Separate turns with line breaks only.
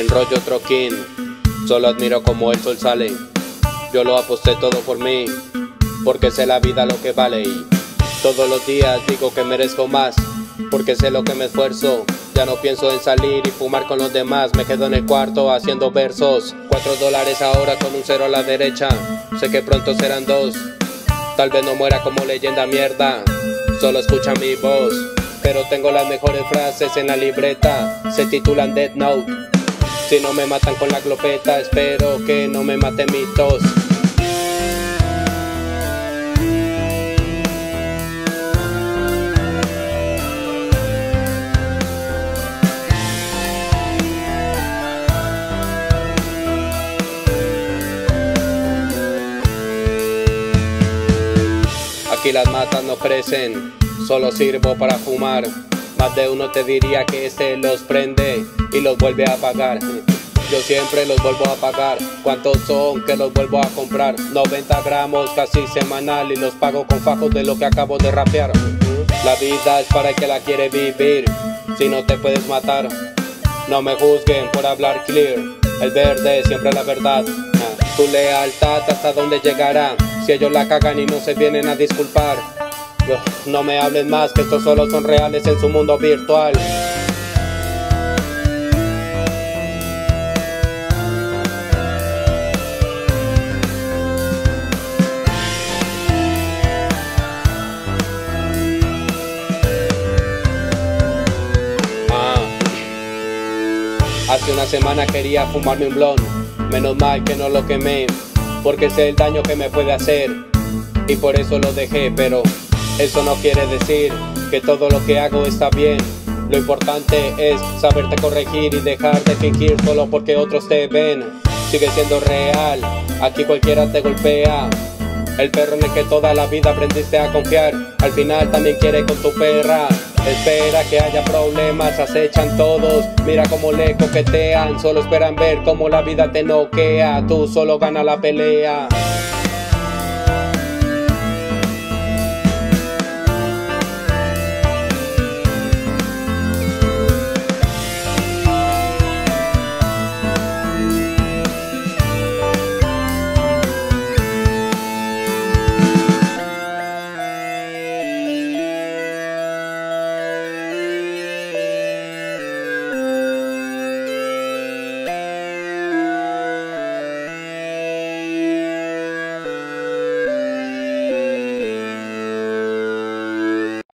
me enrollo troquín, solo admiro como el sol sale. Yo lo aposté todo por mí, porque sé la vida lo que vale. Todos los días digo que merezco más, porque sé lo que me esfuerzo. Ya no pienso en salir y fumar con los demás, me quedo en el cuarto haciendo versos. Cuatro dólares ahora con un cero a la derecha, sé que pronto serán dos. Tal vez no muera como leyenda mierda, solo escucha mi voz. Pero tengo las mejores frases en la libreta, se titulan Dead Note. Si no me matan con la glopeta, espero que no me mate mi tos. Aquí las matas no crecen, solo sirvo para fumar. Más de uno te diría que este los prende y los vuelve a apagar. Yo siempre los vuelvo a pagar. ¿Cuántos son que los vuelvo a comprar? 90 gramos casi semanal y los pago con fajos de lo que acabo de rapear. La vida es para el que la quiere vivir. Si no te puedes matar, no me juzguen por hablar clear. El verde siempre la verdad. Tu lealtad hasta dónde llegará. Si ellos la cagan y no se vienen a disculpar. No me hablen más que estos solo son reales en su mundo virtual. Ah. Hace una semana quería fumarme un blon, menos mal que no lo quemé, porque sé el daño que me puede hacer y por eso lo dejé, pero eso no quiere decir que todo lo que hago está bien. Lo importante es saberte corregir y dejar de fingir solo porque otros te ven. Sigue siendo real, aquí cualquiera te golpea. El perro en el que toda la vida aprendiste a confiar, al final también quiere con tu perra. Espera que haya problemas, acechan todos. Mira cómo le coquetean, solo esperan ver cómo la vida te noquea. Tú solo gana la pelea.